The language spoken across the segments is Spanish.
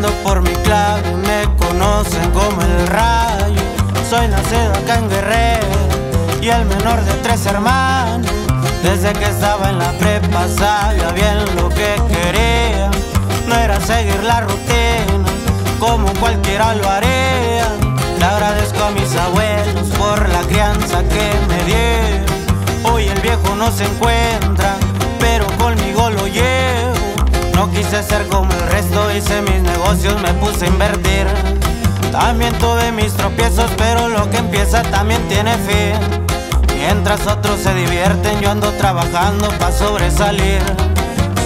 Preguntando por mi clave, me conocen como el rayo. Soy nacido acá en Guerrero y el menor de tres hermanos. Desde que estaba en la prepa sabía bien lo que quería. No era seguir la rutina como cualquiera lo haría. Le agradezco a mis abuelos por la crianza que me dieron. Hoy el viejo no se encuentra, quise ser como el resto, hice mis negocios, me puse a invertir. También tuve mis tropiezos, pero lo que empieza también tiene fin. Mientras otros se divierten, yo ando trabajando para sobresalir.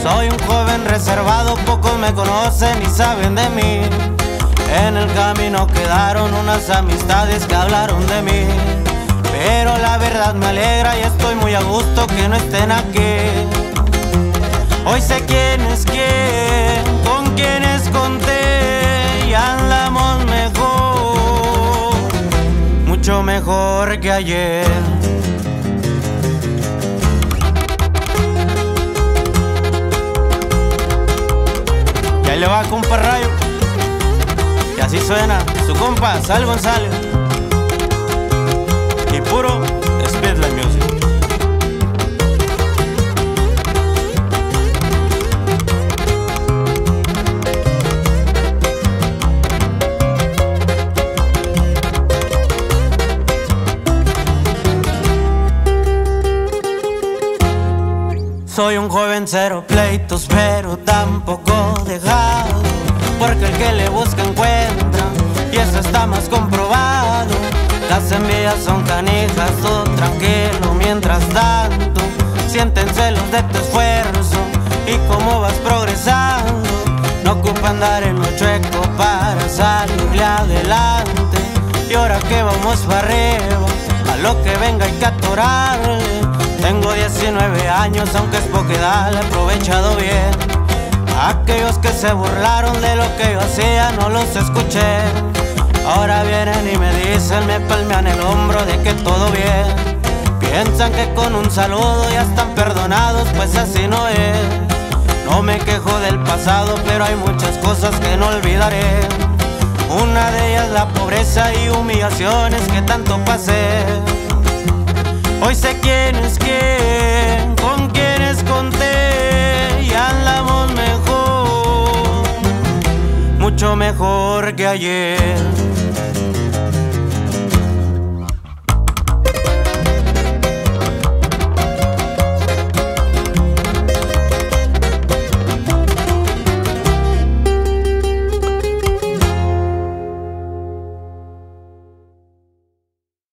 Soy un joven reservado, pocos me conocen y saben de mí. En el camino quedaron unas amistades que hablaron de mí. Pero la verdad me alegra y estoy muy a gusto que no estén aquí. Hoy sé quién es mejor que ayer. Y ahí le va compa Rayo. Y así suena su compa Sal González. Y puro Soy un joven cero pleitos, pero tampoco dejado. Porque el que le busca encuentra, y eso está más comprobado. Las envidias son canijas, tú tranquilo mientras tanto. Sienten celos de tu esfuerzo y cómo vas progresando. No ocupa andar en lo chueco para salirle adelante. Y ahora que vamos para arriba, a lo que venga hay que atorarle. Tengo 19 años, aunque es poca le he aprovechado bien. Aquellos que se burlaron de lo que yo hacía, no los escuché. Ahora vienen y me dicen, me palmean el hombro de que todo bien. Piensan que con un saludo ya están perdonados, pues así no es. No me quejo del pasado, pero hay muchas cosas que no olvidaré. Una de ellas la pobreza y humillaciones que tanto pasé. Hoy sé quién es quién, con quienes conté y andamos mejor, mucho mejor que ayer.